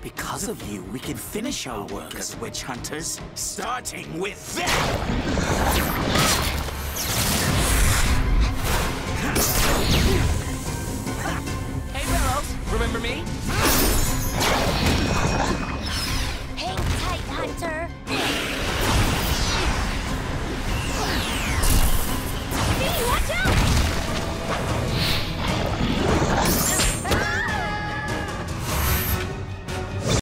Because of you, we can finish our work as witch hunters, starting with them! Hey, Belos, remember me? Hang tight, Hunter.